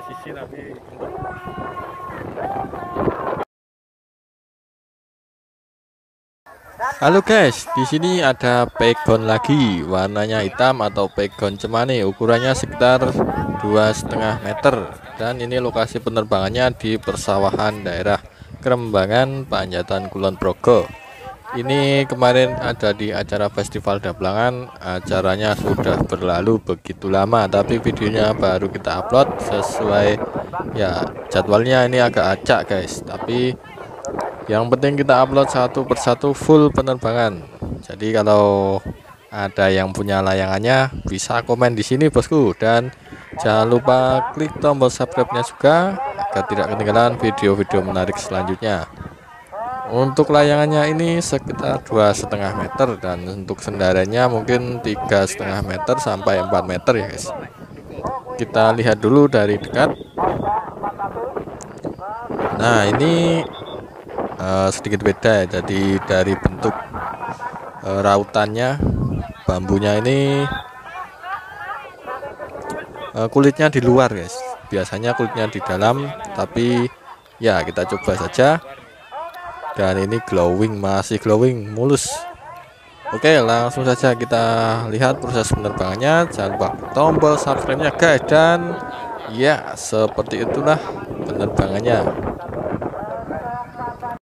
presisi nanti Halo guys, di sini ada pegon lagi, warnanya hitam atau pegon cemani, ukurannya sekitar dua setengah meter. Dan ini lokasi penerbangannya di persawahan daerah Kerembangan, Panjatan Kulon Progo. Ini kemarin ada di acara Festival Dablangan, acaranya sudah berlalu begitu lama, tapi videonya baru kita upload sesuai ya jadwalnya. Ini agak acak guys, tapi yang penting kita upload satu persatu full penerbangan. Jadi kalau ada yang punya layangannya bisa komen di sini bosku. Dan jangan lupa klik tombol subscribe nya juga agar tidak ketinggalan video-video menarik selanjutnya untuk layangannya ini sekitar dua setengah meter dan untuk sendaranya mungkin tiga setengah meter sampai 4 meter ya guys. Kita lihat dulu dari dekat. Nah ini uh, sedikit beda ya. Jadi dari bentuk uh, rautannya bambunya ini uh, kulitnya di luar guys. Biasanya kulitnya di dalam tapi ya kita coba saja dan ini glowing masih glowing mulus. Oke langsung saja kita lihat proses penerbangannya. Jangan lupa tombol subscribe nya guys. Dan ya seperti itulah penerbangannya